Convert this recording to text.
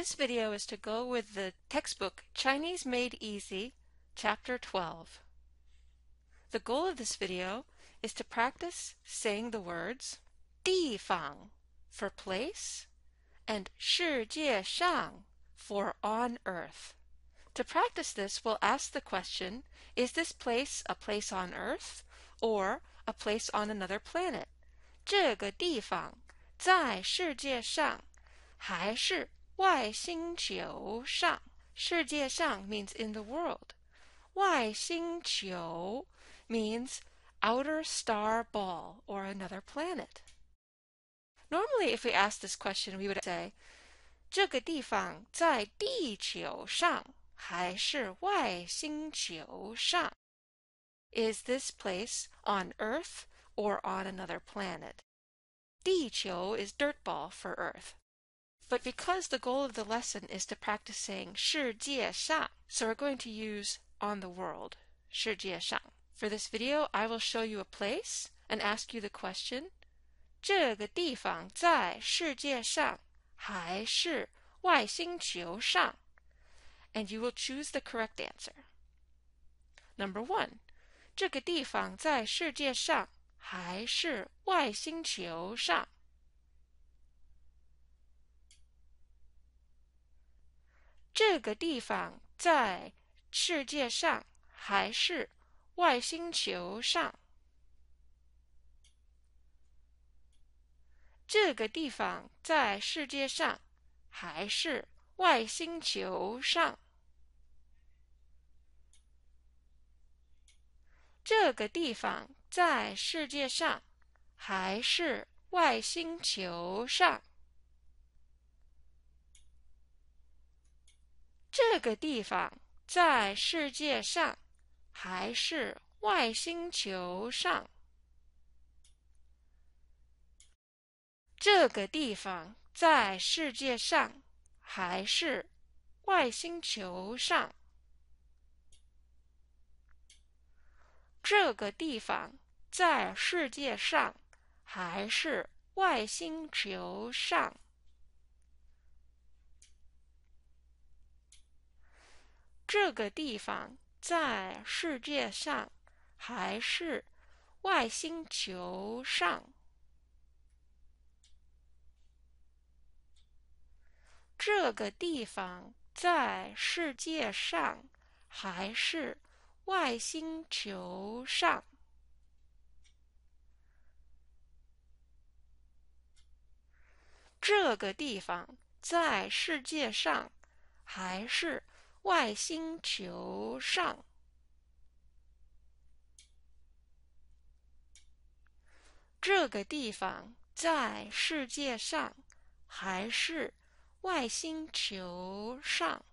This video is to go with the textbook Chinese Made Easy, Chapter 12. The goal of this video is to practice saying the words 地方 for place and 世界上 for on earth. To practice this, we'll ask the question, is this place a place on earth or a place on another planet? 这个地方在世界上还是 外星球上？世界上 means in the world. 外星球 means outer star ball or another planet. Normally, if we ask this question, we would say, 这个地方在地球上还是外星球上? Is this place on Earth or on another planet? 地球 is dirt ball for Earth. But because the goal of the lesson is to practice saying 世界上, so we're going to use on the world, 世界上. For this video, I will show you a place and ask you the question, 这个地方在世界上还是外星球上? And you will choose the correct answer. Number one, 这个地方在世界上还是外星球上？ 这个地方在世界上还是外星球上？这个地方在世界上还是外星球上？这个地方在世界上还是外星球上？这个地方在世界上还是外星球上？这个地方在世界上还是外星球上？这个地方在世界上还是外星球上？这个地方在世界上还是外星球上？这个地方在世界上还是外星球上？这个地方在世界上还是？外星球上，这个地方在世界上还是外星球上？